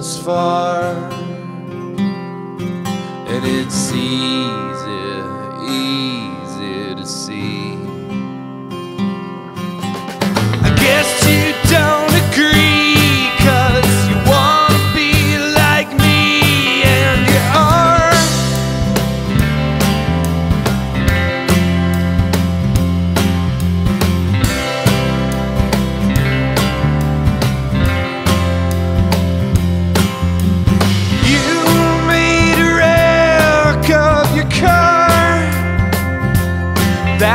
this far, and it's easy, easy to see. I guess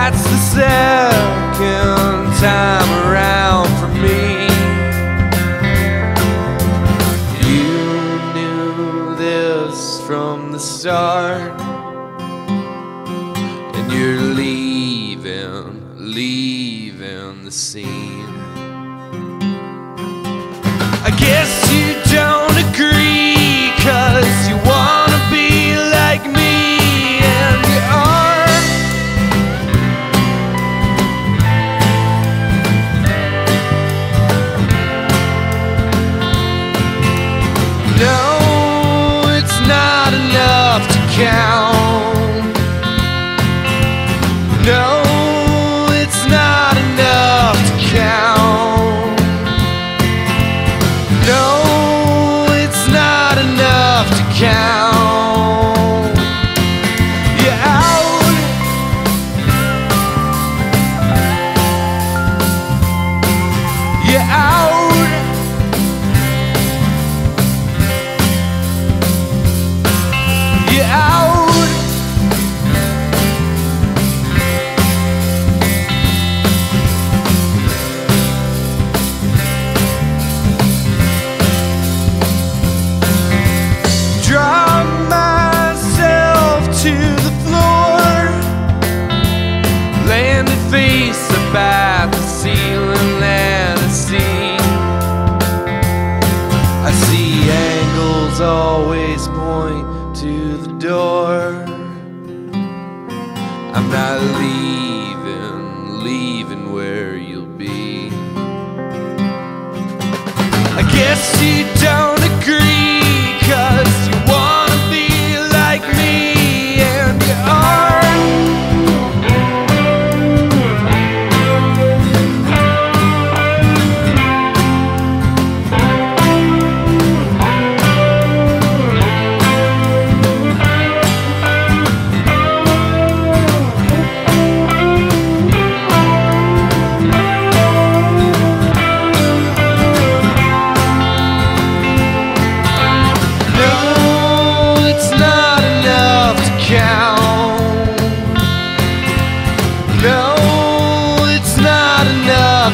That's the second time around for me. You knew this from the start, and you're leaving, leaving the scene. I guess you No, landed face about the ceiling, and I see, I see angles always point to the door. I'm not leaving, leaving where you'll be. I guess you don't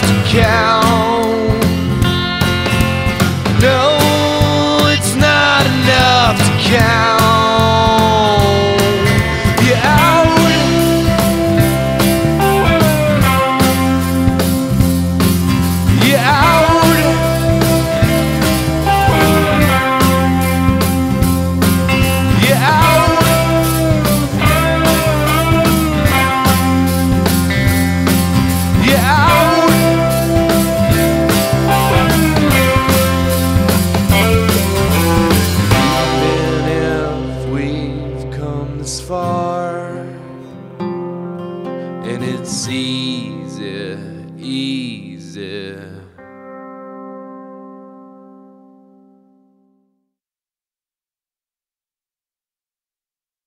to count. exist